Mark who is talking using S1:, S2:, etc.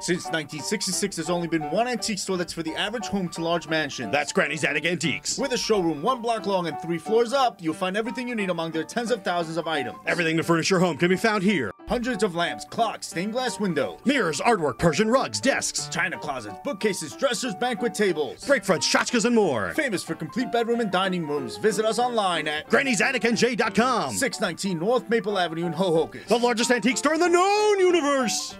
S1: Since 1966, there's only been one antique store that's for the average home to large mansion.
S2: That's Granny's Attic Antiques.
S1: With a showroom one block long and three floors up, you'll find everything you need among their tens of thousands of items.
S2: Everything to furnish your home can be found here.
S1: Hundreds of lamps, clocks, stained glass windows,
S2: Mirrors, artwork, Persian rugs, desks,
S1: china closets, bookcases, dressers, banquet tables.
S2: break fronts, and more.
S1: Famous for complete bedroom and dining rooms. Visit us online at
S2: granny'satticnj.com.
S1: 619 North Maple Avenue in Hohokus.
S2: The largest antique store in the known universe.